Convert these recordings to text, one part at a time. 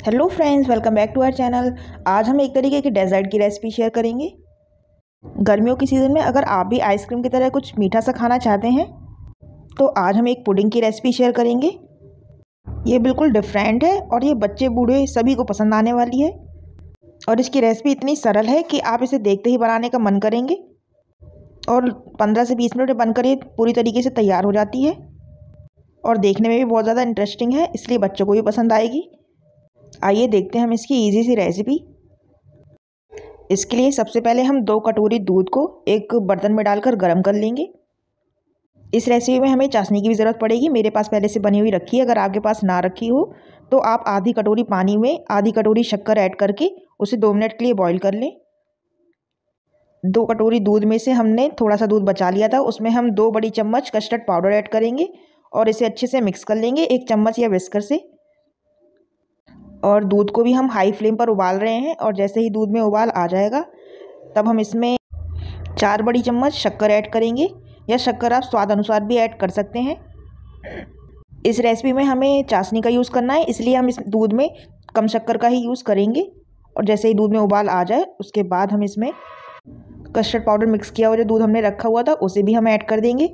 Hello friends welcome back to our channel आज हम एक तरीके की डेजर्ट की रेसिपी शेयर करेंगे। गर्मियों के सीज़न में अगर आप भी आइसक्रीम की तरह कुछ मीठा सा खाना चाहते हैं तो आज हम एक पुडिंग की रेसिपी शेयर करेंगे। ये बिल्कुल डिफरेंट है और ये बच्चे बूढ़े सभी को पसंद आने वाली है। और इसकी रेसिपी इतनी सरल है कि आप इसे देखते ही बनाने का मन करेंगे। और पंद्रह से बीस मिनट बनकर ये पूरी तरीके से तैयार हो जाती है। और देखने में भी बहुत ज़्यादा इंटरेस्टिंग है, इसलिए बच्चों को भी पसंद आएगी। आइए देखते हैं हम इसकी इजी सी रेसिपी इसके लिए सबसे पहले हम दो कटोरी दूध को एक बर्तन में डालकर गर्म कर लेंगे। इस रेसिपी में हमें चाशनी की भी ज़रूरत पड़ेगी। मेरे पास पहले से बनी हुई रखी है। अगर आपके पास ना रखी हो तो आप आधी कटोरी पानी में आधी कटोरी शक्कर ऐड करके उसे दो मिनट के लिए बॉईल कर लें। दो कटोरी दूध में से हमने थोड़ा सा दूध बचा लिया था। उसमें हम दो बड़ी चम्मच कस्टर्ड पाउडर ऐड करेंगे और इसे अच्छे से मिक्स कर लेंगे। एक चम्मच या विस्कर से। और दूध को भी हम हाई फ्लेम पर उबाल रहे हैं और जैसे ही दूध में उबाल आ जाएगा, तब हम इसमें चार बड़ी चम्मच शक्कर ऐड करेंगे। या शक्कर आप स्वाद अनुसार भी ऐड कर सकते हैं। इस रेसिपी में हमें चाशनी का यूज़ करना है, इसलिए हम इस दूध में कम शक्कर का ही यूज़ करेंगे। और जैसे ही दूध में उबाल आ जाए, उसके बाद हम इसमें कस्टर्ड पाउडर मिक्स किया हुआ जो दूध हमने रखा हुआ था, उसे भी हम ऐड कर देंगे।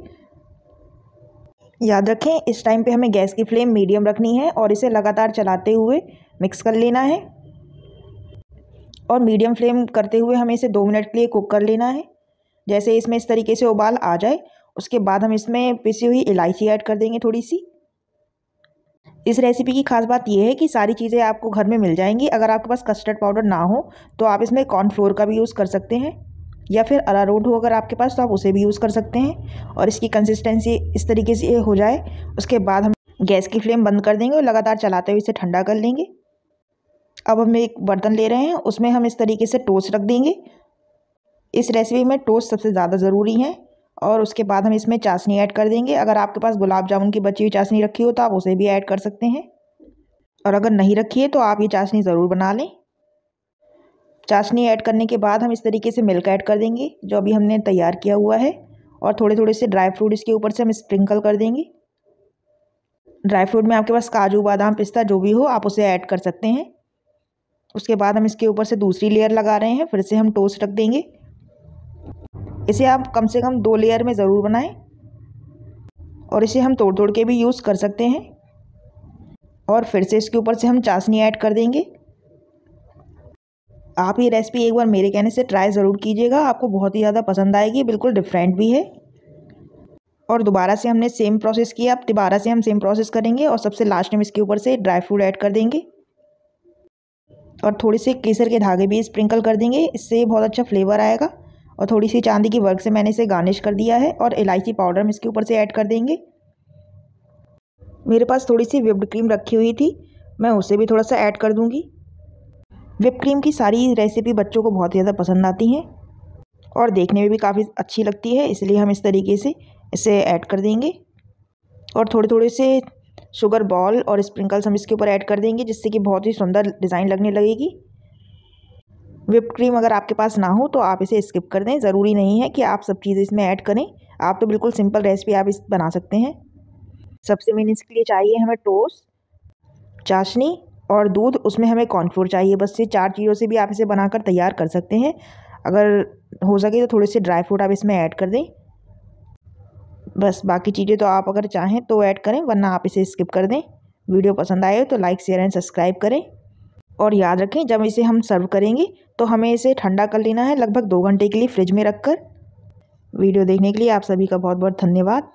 याद रखें, इस टाइम पे हमें गैस की फ्लेम मीडियम रखनी है और इसे लगातार चलाते हुए मिक्स कर लेना है। और मीडियम फ्लेम करते हुए हमें इसे दो मिनट के लिए कुक कर लेना है। जैसे इसमें इस तरीके से उबाल आ जाए, उसके बाद हम इसमें पिसी हुई इलायची ऐड कर देंगे थोड़ी सी इस रेसिपी की खास बात यह है कि सारी चीज़ें आपको घर में मिल जाएँगी। अगर आपके पास कस्टर्ड पाउडर ना हो तो आप इसमें कॉर्नफ्लोर का भी यूज़ कर सकते हैं, या फिर अरारोट हो अगर आपके पास तो आप उसे भी यूज़ कर सकते हैं। और इसकी कंसिस्टेंसी इस तरीके से हो जाए, उसके बाद हम गैस की फ्लेम बंद कर देंगे और लगातार चलाते हुए इसे ठंडा कर लेंगे। अब हम एक बर्तन ले रहे हैं, उसमें हम इस तरीके से टोस्ट रख देंगे। इस रेसिपी में टोस्ट सबसे ज़्यादा ज़रूरी है और उसके बाद हम इसमें चाशनी ऐड कर देंगे। अगर आपके पास गुलाब जामुन की बची हुई चाशनी रखी हो तो आप उसे भी ऐड कर सकते हैं। और अगर नहीं रखी है तो आप ये चाशनी ज़रूर बना लें। चाशनी ऐड करने के बाद हम इस तरीके से मिल्क ऐड कर देंगे, जो अभी हमने तैयार किया हुआ है। और थोड़े थोड़े से ड्राई फ्रूट इसके ऊपर से हम स्प्रिंकल कर देंगे। ड्राई फ्रूट में आपके पास काजू, बादाम, पिस्ता, जो भी हो, आप उसे ऐड कर सकते हैं। उसके बाद हम इसके ऊपर से दूसरी लेयर लगा रहे हैं, फिर से हम टोस्ट रख देंगे। इसे आप कम से कम दो लेयर में ज़रूर बनाएँ और इसे हम तोड़ तोड़ के भी यूज़ कर सकते हैं। और फिर से इसके ऊपर से हम चाशनी ऐड कर देंगे। आप ये रेसिपी एक बार मेरे कहने से ट्राई ज़रूर कीजिएगा, आपको बहुत ही ज़्यादा पसंद आएगी, बिल्कुल डिफरेंट भी है। और दोबारा से हमने सेम प्रोसेस किया, अब दोबारा से हम सेम प्रोसेस करेंगे और सबसे लास्ट में इसके ऊपर से ड्राई फ्रूट ऐड कर देंगे। और थोड़ी सी केसर के धागे भी स्प्रिंकल कर देंगे, इससे बहुत अच्छा फ्लेवर आएगा। और थोड़ी सी चांदी की वर्क से मैंने इसे गार्निश कर दिया है और इलायची पाउडर हम इसके ऊपर से ऐड कर देंगे। मेरे पास थोड़ी सी विप्ड क्रीम रखी हुई थी, मैं उसे भी थोड़ा सा ऐड कर दूँगी। विप क्रीम की सारी रेसिपी बच्चों को बहुत ही ज़्यादा पसंद आती हैं और देखने में भी काफ़ी अच्छी लगती है, इसलिए हम इस तरीके से इसे ऐड कर देंगे। और थोड़े थोड़े से शुगर बॉल और स्प्रिंकल्स हम इसके ऊपर ऐड कर देंगे, जिससे कि बहुत ही सुंदर डिज़ाइन लगने लगेगी। विप क्रीम अगर आपके पास ना हो तो आप इसे स्किप कर दें। ज़रूरी नहीं है कि आप सब चीज़ें इसमें ऐड करें। आप तो बिल्कुल सिंपल रेसिपी आप इस बना सकते हैं। सबसे मेन इसके लिए चाहिए हमें टोस्ट, चाशनी और दूध। उसमें हमें कॉर्नफ्लोर चाहिए। बस ये चार चीज़ों से भी आप इसे बनाकर तैयार कर सकते हैं। अगर हो सके तो थोड़े से ड्राई फ्रूट आप इसमें ऐड कर दें। बस बाकी चीज़ें तो आप अगर चाहें तो ऐड करें, वरना आप इसे स्किप कर दें। वीडियो पसंद आए तो लाइक, शेयर एंड सब्सक्राइब करें। और याद रखें, जब इसे हम सर्व करेंगे तो हमें इसे ठंडा कर लेना है लगभग दो घंटे के लिए फ्रिज में रख कर वीडियो देखने के लिए आप सभी का बहुत बहुत धन्यवाद।